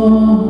我。